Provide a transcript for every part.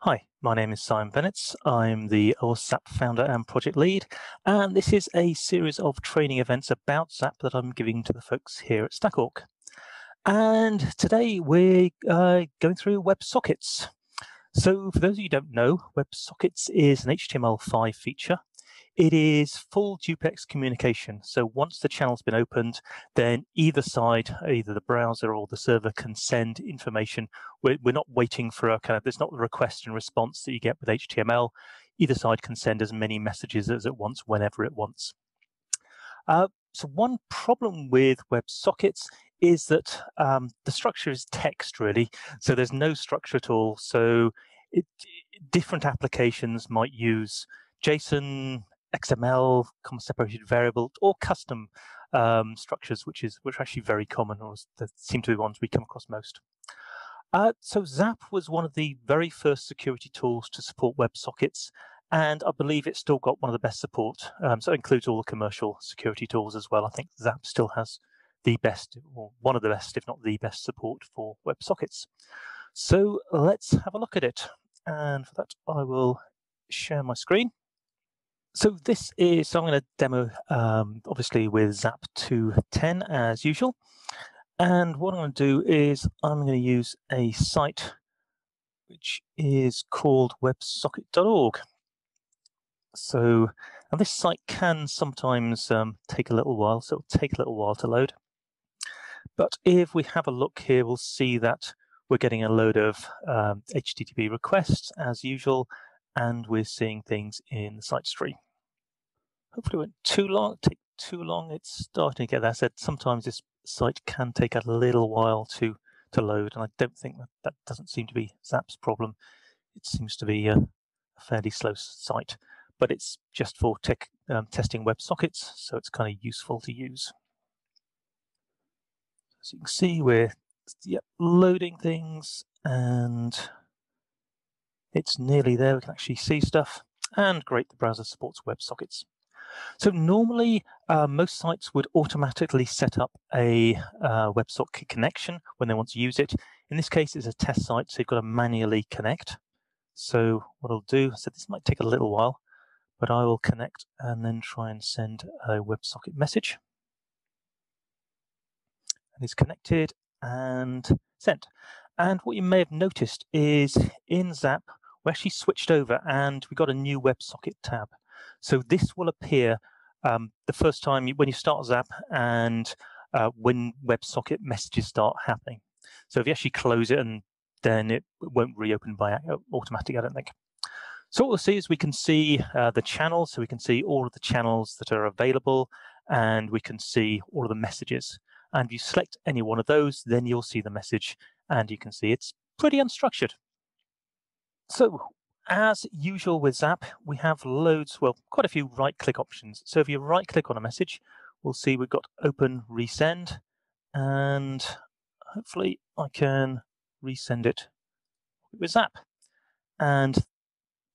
Hi, my name is Simon Bennetts. I'm the OWASP founder and project lead, and this is a series of training events about Zap that I'm giving to the folks here at StackHawk. And today we're uh, going through WebSockets. So for those of you who don't know, WebSockets is an HTML5 feature it is full duplex communication. So once the channel's been opened, then either side, either the browser or the server can send information. We're, we're not waiting for a kind of, there's not the request and response that you get with HTML. Either side can send as many messages as it wants, whenever it wants. Uh, so one problem with WebSockets is that um, the structure is text really. So there's no structure at all. So it, different applications might use JSON, XML, comma separated variable, or custom um, structures, which is which are actually very common, or seem to be ones we come across most. Uh, so Zap was one of the very first security tools to support WebSockets, and I believe it's still got one of the best support. Um, so it includes all the commercial security tools as well. I think Zap still has the best, or one of the best, if not the best support for WebSockets. So let's have a look at it. And for that, I will share my screen. So this is, so I'm going to demo, um, obviously with ZAP 210 as usual. And what I'm going to do is I'm going to use a site which is called websocket.org. So, and this site can sometimes um, take a little while, so it'll take a little while to load. But if we have a look here, we'll see that we're getting a load of um, HTTP requests as usual, and we're seeing things in the site tree hopefully it went too long, take too long. It's starting to get there. I said sometimes this site can take a little while to to load, and I don't think that that doesn't seem to be Zap's problem. It seems to be a, a fairly slow site, but it's just for tech, um, testing WebSockets, so it's kind of useful to use. As you can see, we're yep, loading things, and it's nearly there. We can actually see stuff, and great, the browser supports WebSockets. So normally, uh, most sites would automatically set up a uh, WebSocket connection when they want to use it. In this case, it's a test site, so you've got to manually connect. So what I'll do, so this might take a little while, but I will connect and then try and send a WebSocket message. And it's connected and sent. And what you may have noticed is in Zap, we actually switched over and we got a new WebSocket tab. So this will appear um, the first time when you start Zap and uh, when WebSocket messages start happening. So if you actually close it and then it won't reopen by automatic, I don't think. So what we'll see is we can see uh, the channels, so we can see all of the channels that are available, and we can see all of the messages. And if you select any one of those, then you'll see the message, and you can see it's pretty unstructured. So as usual with Zap, we have loads, well, quite a few right-click options. So if you right-click on a message, we'll see we've got open resend, and hopefully I can resend it with Zap. And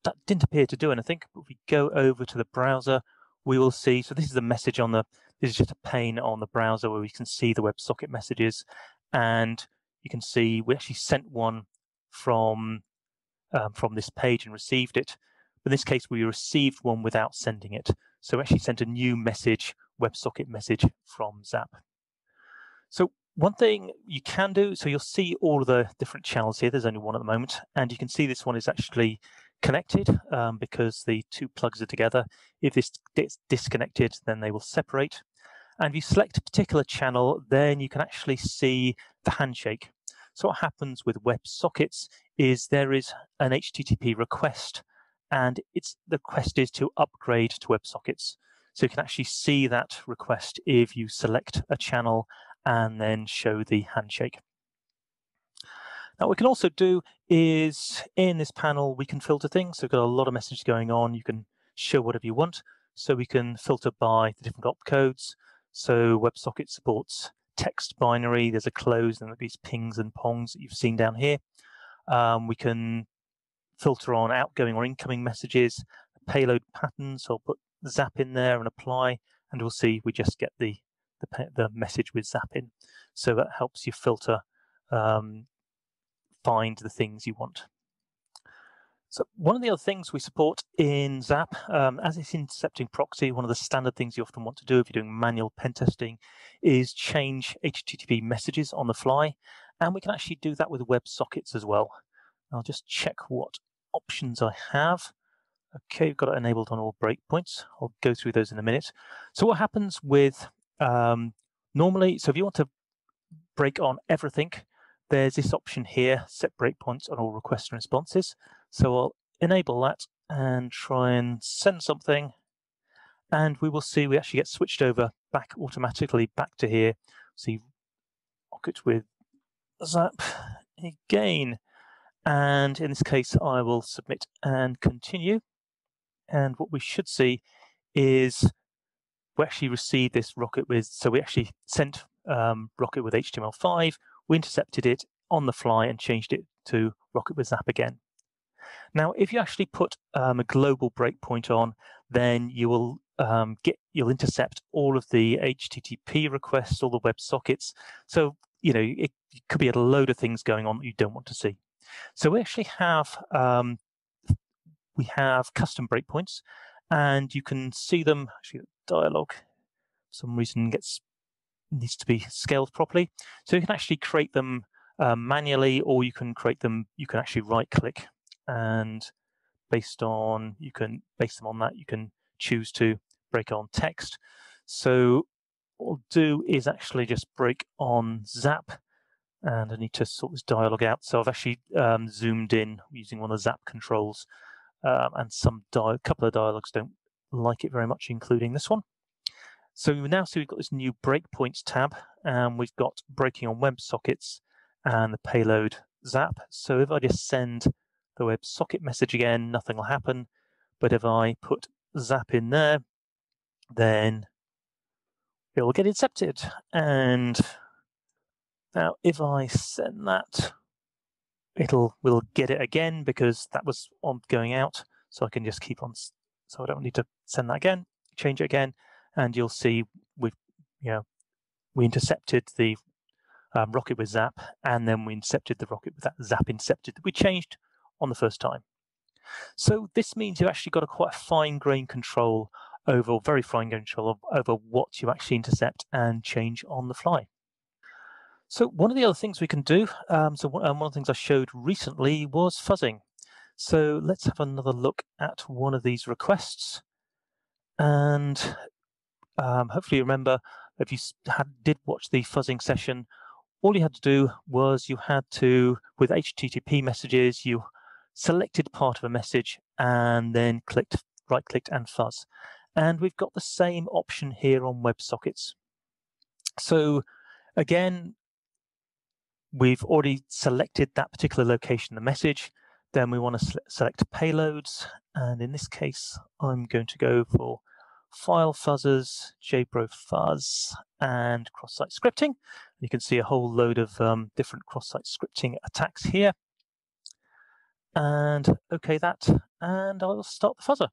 that didn't appear to do anything, but if we go over to the browser, we will see, so this is a message on the, this is just a pane on the browser where we can see the WebSocket messages, and you can see we actually sent one from um, from this page and received it. But in this case, we received one without sending it. So actually sent a new message, WebSocket message from Zap. So one thing you can do, so you'll see all of the different channels here. There's only one at the moment. And you can see this one is actually connected um, because the two plugs are together. If this gets disconnected, then they will separate. And if you select a particular channel, then you can actually see the handshake. So what happens with WebSockets is there is an HTTP request, and it's the request is to upgrade to WebSockets. So you can actually see that request if you select a channel and then show the handshake. Now, what we can also do is in this panel, we can filter things. So we've got a lot of messages going on. You can show whatever you want. So we can filter by the different opcodes. So WebSocket supports text binary. There's a close and these pings and pongs that you've seen down here. Um, we can filter on outgoing or incoming messages, payload patterns. So I'll put zap in there and apply, and we'll see we just get the, the, the message with Zap in. So that helps you filter, um, find the things you want. So one of the other things we support in Zap, um, as it's intercepting proxy, one of the standard things you often want to do if you're doing manual pen testing is change HTTP messages on the fly. And we can actually do that with WebSockets as well. I'll just check what options I have. Okay, we've got it enabled on all breakpoints. I'll go through those in a minute. So what happens with um, normally, so if you want to break on everything, there's this option here, set breakpoints on all requests and responses. So I'll enable that and try and send something. And we will see we actually get switched over back automatically back to here. See rocket with zap again. And in this case, I will submit and continue. And what we should see is we actually received this rocket with, so we actually sent um, rocket with HTML5, we intercepted it on the fly and changed it to rocket with zap again. Now, if you actually put um, a global breakpoint on, then you will um, get you'll intercept all of the HTTP requests, all the web sockets. So you know it, could be a load of things going on that you don't want to see. So we actually have um, we have custom breakpoints, and you can see them. Actually, the dialog, for some reason, gets needs to be scaled properly. So you can actually create them uh, manually, or you can create them. You can actually right click and based on you can base them on that you can choose to break on text. So what we'll do is actually just break on zap and I need to sort this dialog out. So I've actually um, zoomed in using one of the zap controls um, and some couple of dialogues don't like it very much including this one. So we now see we've got this new breakpoints tab and we've got breaking on WebSockets and the payload zap. So if I just send the WebSocket message again, nothing will happen. But if I put zap in there, then it will get incepted. And now if I send that, it'll will get it again because that was on going out. So I can just keep on, so I don't need to send that again, change it again, and you'll see we've, you know, we intercepted the um, rocket with zap, and then we intercepted the rocket with that zap intercepted that we changed on the first time. So this means you've actually got a quite fine grained control over, very fine grained control over what you actually intercept and change on the fly. So one of the other things we can do, um, so one, um, one of the things I showed recently was fuzzing. So let's have another look at one of these requests. And um, hopefully you remember if you had, did watch the fuzzing session, all you had to do was you had to, with HTTP messages, you selected part of a message and then clicked right clicked and fuzz. And we've got the same option here on WebSockets. So again, we've already selected that particular location, the message. Then we want to select payloads. And in this case, I'm going to go for file fuzzers, JBroFuzz, and cross-site scripting. You can see a whole load of um, different cross-site scripting attacks here and okay that, and I'll start the fuzzer.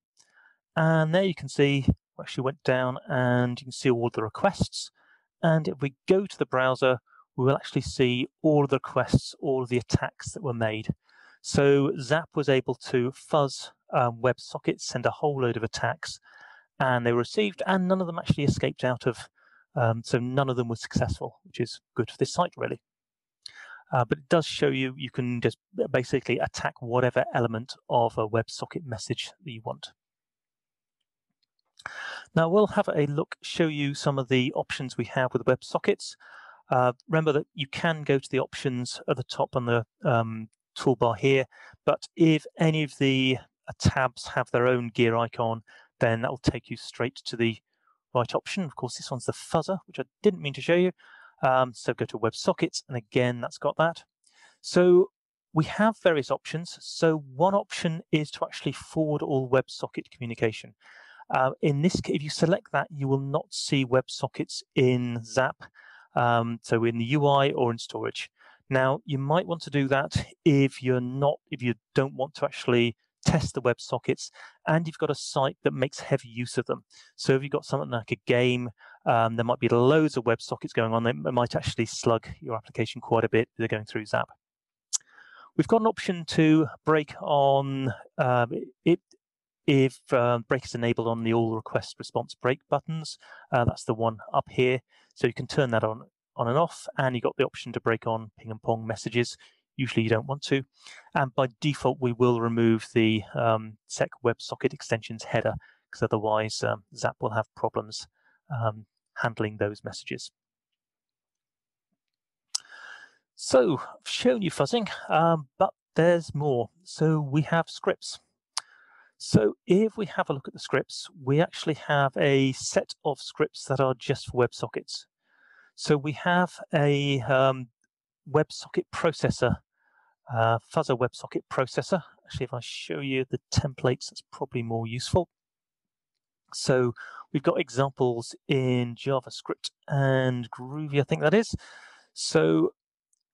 And there you can see we actually went down and you can see all the requests. And if we go to the browser, we will actually see all the requests, all the attacks that were made. So Zap was able to fuzz um, WebSockets, send a whole load of attacks, and they were received, and none of them actually escaped out of, um, so none of them were successful, which is good for this site, really. Uh, but it does show you you can just basically attack whatever element of a WebSocket message that you want. Now we'll have a look, show you some of the options we have with WebSockets. Uh, remember that you can go to the options at the top on the um, toolbar here, but if any of the uh, tabs have their own gear icon, then that will take you straight to the right option. Of course, this one's the fuzzer, which I didn't mean to show you. Um, so go to WebSockets, and again, that's got that. So we have various options. So one option is to actually forward all WebSocket communication. Uh, in this, if you select that, you will not see WebSockets in Zap, um, so in the UI or in storage. Now, you might want to do that if you're not, if you don't want to actually test the WebSockets and you've got a site that makes heavy use of them. So if you've got something like a game um, there might be loads of WebSockets going on. It might actually slug your application quite a bit. They're going through Zap. We've got an option to break on um, it if uh, break is enabled on the all request response break buttons. Uh, that's the one up here. So you can turn that on on and off, and you've got the option to break on ping and pong messages. Usually you don't want to. And by default, we will remove the um, SEC WebSocket extensions header because otherwise um, Zap will have problems um, handling those messages. So I've shown you fuzzing, um, but there's more. So we have scripts. So if we have a look at the scripts, we actually have a set of scripts that are just for WebSockets. So we have a um, WebSocket processor, uh, Fuzzer WebSocket processor. Actually, if I show you the templates, that's probably more useful. So we've got examples in JavaScript and Groovy, I think that is. So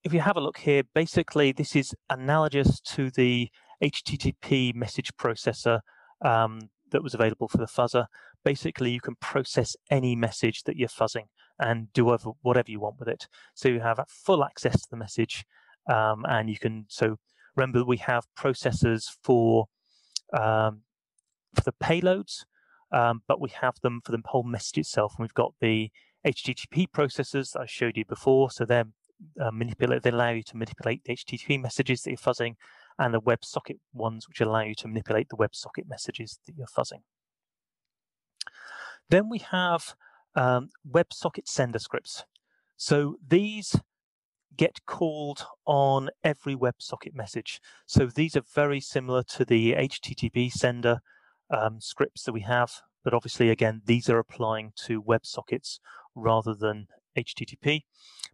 if you have a look here, basically this is analogous to the HTTP message processor um, that was available for the fuzzer. Basically, you can process any message that you're fuzzing and do whatever, whatever you want with it. So you have full access to the message, um, and you can. So remember, we have processors for um, for the payloads, um, but we have them for the whole message itself. And we've got the HTTP processors that I showed you before. So they're uh, manipulate. They allow you to manipulate the HTTP messages that you're fuzzing, and the WebSocket ones, which allow you to manipulate the WebSocket messages that you're fuzzing. Then we have um, WebSocket sender scripts. So these get called on every WebSocket message. So these are very similar to the HTTP sender um, scripts that we have, but obviously, again, these are applying to WebSockets rather than HTTP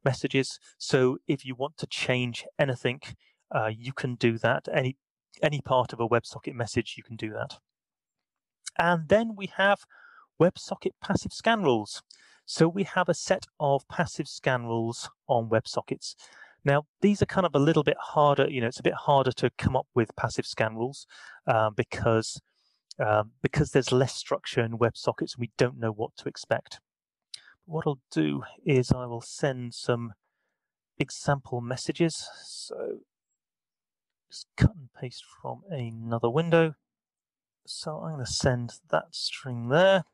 messages. So if you want to change anything, uh, you can do that. Any any part of a WebSocket message, you can do that. And then we have WebSocket passive scan rules. So we have a set of passive scan rules on WebSockets. Now, these are kind of a little bit harder, you know, it's a bit harder to come up with passive scan rules uh, because, um, because there's less structure in WebSockets and we don't know what to expect. What I'll do is I will send some example messages. So just cut and paste from another window. So I'm going to send that string there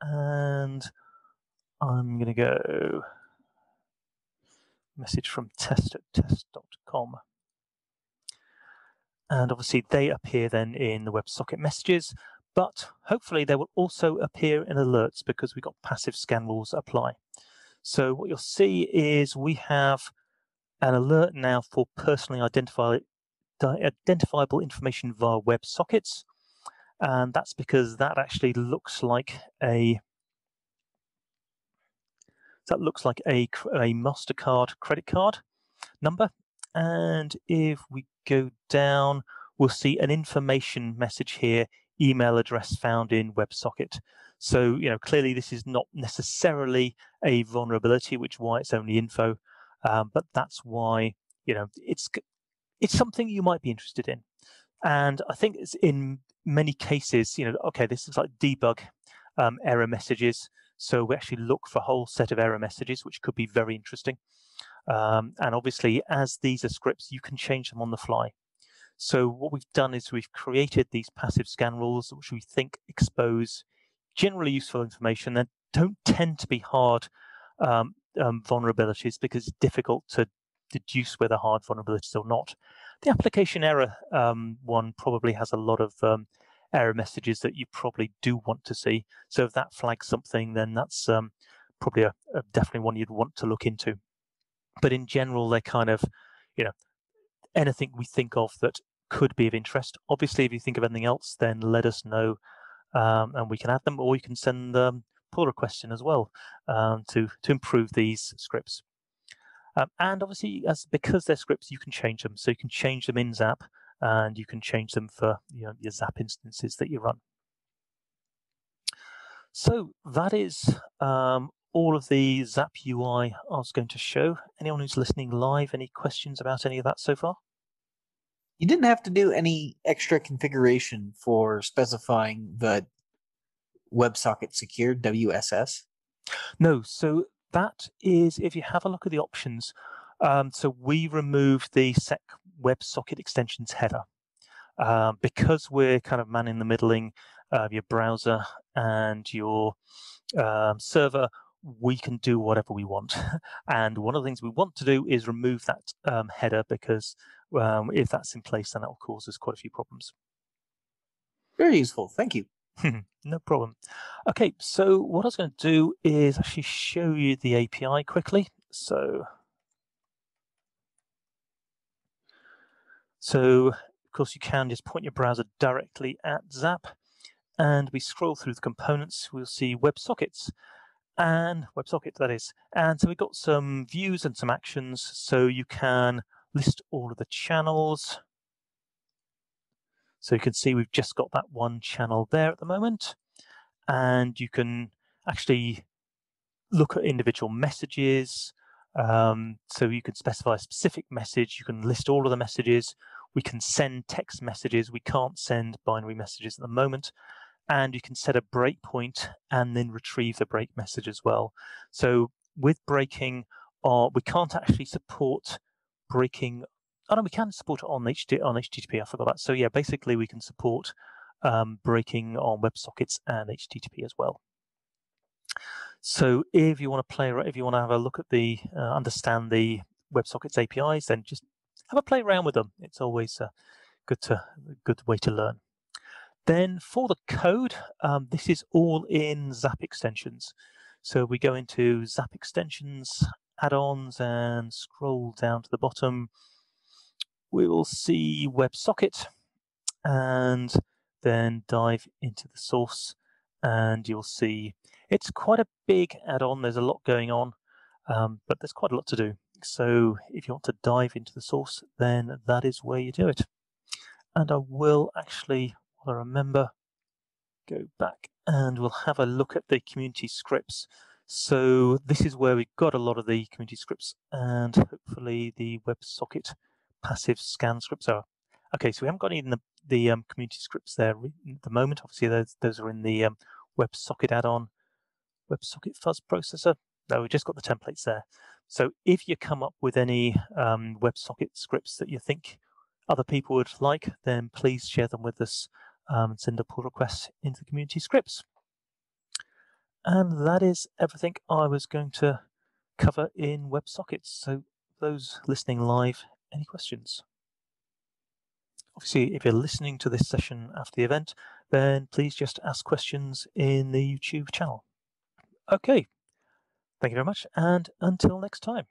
and I'm going to go message from test at test.com. And obviously they appear then in the WebSocket messages, but hopefully they will also appear in alerts because we've got passive scan rules apply. So what you'll see is we have an alert now for personally identifiable information via WebSockets and that's because that actually looks like a that looks like a, a MasterCard credit card number. And if we go down, we'll see an information message here, email address found in WebSocket. So, you know, clearly this is not necessarily a vulnerability, which why it's only info, um, but that's why, you know, it's it's something you might be interested in. And I think it's in many cases, you know, okay, this is like debug um, error messages. So we actually look for a whole set of error messages, which could be very interesting. Um, and obviously, as these are scripts, you can change them on the fly. So what we've done is we've created these passive scan rules, which we think expose generally useful information that don't tend to be hard um, um, vulnerabilities because it's difficult to deduce whether hard vulnerabilities or not. The application error um, one probably has a lot of um, error messages that you probably do want to see. So if that flags something, then that's um, probably a, a definitely one you'd want to look into. But in general, they're kind of, you know, anything we think of that could be of interest. Obviously, if you think of anything else, then let us know um, and we can add them, or you can send um, pull requests in as well um, to to improve these scripts. Um, and obviously, as because they're scripts, you can change them. So you can change them in Zap, and you can change them for you know, your Zap instances that you run. So that is um, all of the Zap UI I was going to show. Anyone who's listening live, any questions about any of that so far? You didn't have to do any extra configuration for specifying the WebSocket Secure WSS. No, so that is if you have a look at the options. Um, so we removed the sec WebSocket extensions header um, because we're kind of manning the middling of your browser and your um, server. We can do whatever we want, and one of the things we want to do is remove that um, header because um, if that's in place, then that will cause us quite a few problems. Very useful. Thank you. no problem. Okay, so what I was going to do is actually show you the API quickly. So, so of course you can just point your browser directly at Zap, and we scroll through the components. We'll see WebSockets and WebSocket that is, and so we've got some views and some actions. So you can list all of the channels. So you can see we've just got that one channel there at the moment. And you can actually look at individual messages. Um, so you can specify a specific message. You can list all of the messages. We can send text messages. We can't send binary messages at the moment. And you can set a breakpoint and then retrieve the break message as well. So with breaking, uh, we can't actually support breaking Oh no, we can support it on HT, on HTTP. I forgot that. So yeah, basically we can support um, breaking on WebSockets and HTTP as well. So if you want to play, if you want to have a look at the, uh, understand the WebSockets APIs, then just have a play around with them. It's always a good to good way to learn. Then for the code, um, this is all in Zap extensions. So we go into Zap extensions, add-ons, and scroll down to the bottom we will see WebSocket and then dive into the source and you'll see it's quite a big add-on. There's a lot going on, um, but there's quite a lot to do. So if you want to dive into the source, then that is where you do it. And I will actually, I remember, go back and we'll have a look at the community scripts. So this is where we've got a lot of the community scripts and hopefully the WebSocket passive scan scripts are. Okay, so we haven't got any in the, the um, community scripts there at the moment. Obviously, those, those are in the um, WebSocket add-on, WebSocket fuzz processor. No, we've just got the templates there. So if you come up with any um, WebSocket scripts that you think other people would like, then please share them with us um, send a pull request into the community scripts. And that is everything I was going to cover in WebSockets. So those listening live, any questions? Obviously, if you're listening to this session after the event, then please just ask questions in the YouTube channel. Okay, thank you very much, and until next time.